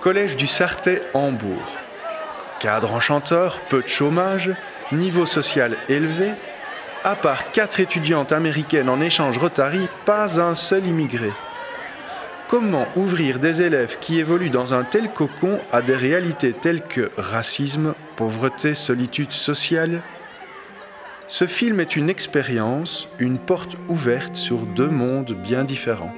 Collège du Sartais Hambourg. Cadre enchanteur, peu de chômage, niveau social élevé, à part quatre étudiantes américaines en échange Rotary, pas un seul immigré. Comment ouvrir des élèves qui évoluent dans un tel cocon à des réalités telles que racisme, pauvreté, solitude sociale? Ce film est une expérience, une porte ouverte sur deux mondes bien différents.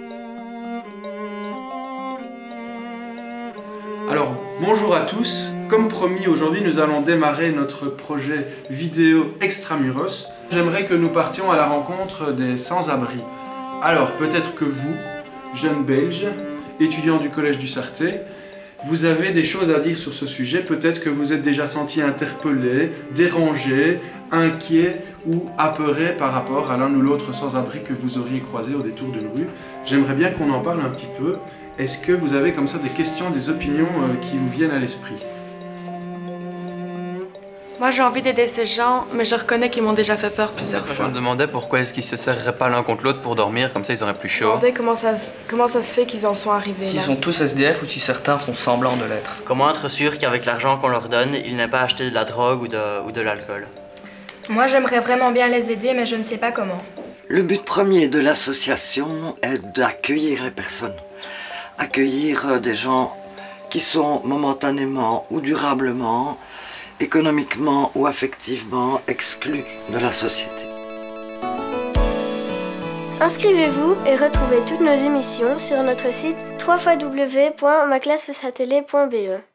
Alors, bonjour à tous. Comme promis, aujourd'hui, nous allons démarrer notre projet vidéo Extramuros. J'aimerais que nous partions à la rencontre des sans-abri. Alors, peut-être que vous, jeune belge, étudiant du Collège du Sarté, vous avez des choses à dire sur ce sujet. Peut-être que vous êtes déjà senti interpellé, dérangé, inquiet ou apeuré par rapport à l'un ou l'autre sans-abri que vous auriez croisé au détour d'une rue. J'aimerais bien qu'on en parle un petit peu. Est-ce que vous avez comme ça des questions, des opinions euh, qui vous viennent à l'esprit moi, j'ai envie d'aider ces gens, mais je reconnais qu'ils m'ont déjà fait peur plusieurs fois. Je me demandais pourquoi est-ce qu'ils se serreraient pas l'un contre l'autre pour dormir, comme ça ils auraient plus chaud. Je me comment ça, comment ça se fait qu'ils en sont arrivés S'ils là. sont tous SDF ou si certains font semblant de l'être. Comment être sûr qu'avec l'argent qu'on leur donne, ils n'aient pas acheté de la drogue ou de, ou de l'alcool? Moi, j'aimerais vraiment bien les aider, mais je ne sais pas comment. Le but premier de l'association est d'accueillir les personnes. Accueillir euh, des gens qui sont momentanément ou durablement économiquement ou affectivement exclus de la société. Inscrivez-vous et retrouvez toutes nos émissions sur notre site www.maclassesatellé.be.